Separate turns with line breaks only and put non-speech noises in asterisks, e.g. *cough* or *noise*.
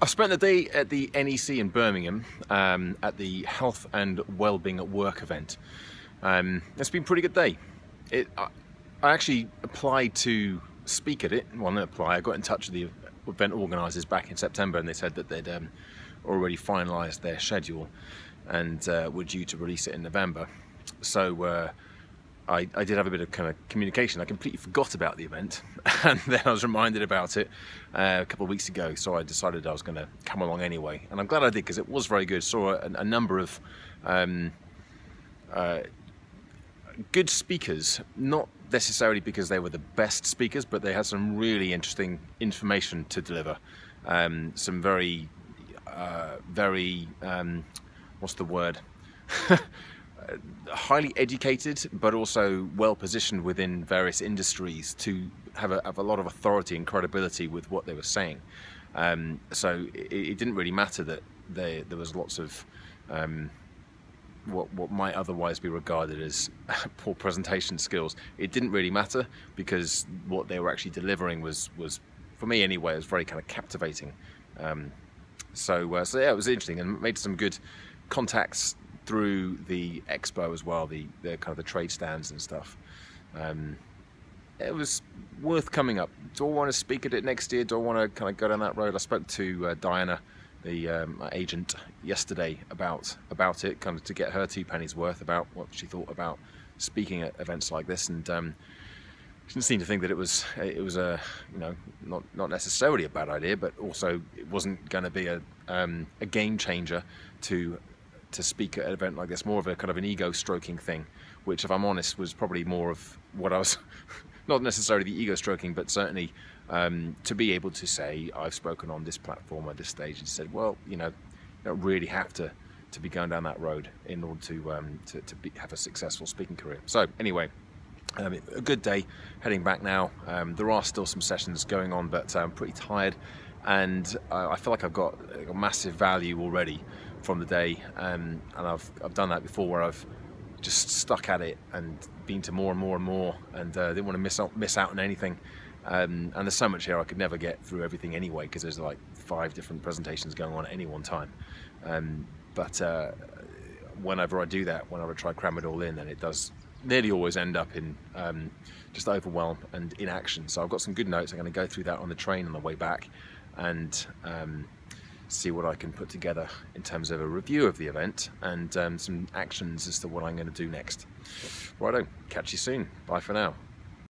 I spent the day at the NEC in Birmingham um, at the Health and Wellbeing at Work event. Um, it's been a pretty good day. It, I, I, actually applied to speak at it. Well, not apply. I got in touch with the event organisers back in September, and they said that they'd um, already finalised their schedule and uh, were due to release it in November. So uh, I, I, did have a bit of kind of communication. I completely forgot about the event, *laughs* and then I was reminded about it uh, a couple of weeks ago. So I decided I was going to come along anyway, and I'm glad I did because it was very good. Saw a, a number of um, uh, good speakers, not necessarily because they were the best speakers, but they had some really interesting information to deliver. Um, some very, uh, very, um, what's the word? *laughs* highly educated, but also well positioned within various industries to have a, have a lot of authority and credibility with what they were saying. Um, so it, it, didn't really matter that they, there was lots of um, what, what might otherwise be regarded as *laughs* poor presentation skills. It didn't really matter because what they were actually delivering was, was for me anyway, it was very kind of captivating. Um, so, uh, so yeah, it was interesting and made some good contacts through the expo as well, the, the kind of the trade stands and stuff. Um, it was worth coming up. Do I want to speak at it next year? Do I want to kind of go down that road? I spoke to uh, Diana, the um, agent, yesterday about about it, kind of to get her two pennies worth about what she thought about speaking at events like this, and um, she didn't seem to think that it was it was a you know not not necessarily a bad idea, but also it wasn't going to be a um, a game changer to to speak at an event like this, more of a kind of an ego stroking thing, which, if I'm honest, was probably more of what I was, *laughs* not necessarily the ego stroking, but certainly um, to be able to say, I've spoken on this platform at this stage, and said, well, you know, you don't really have to to be going down that road in order to um, to, to be, have a successful speaking career. So anyway, um, a good day heading back now. Um, there are still some sessions going on, but I'm pretty tired, and uh, I feel like I've got, got massive value already from the day, um, and I've I've done that before where I've just stuck at it and been to more and more and more, and uh, didn't want to miss out miss out on anything. Um, and there's so much here I could never get through everything anyway because there's like five different presentations going on at any one time. Um, but uh, whenever I do that, whenever I try cram it all in, then it does nearly always end up in um, just overwhelm and inaction. So I've got some good notes. I'm going to go through that on the train on the way back, and um, see what I can put together in terms of a review of the event and um, some actions as to what I'm going to do next. Righto, catch you soon. Bye for now.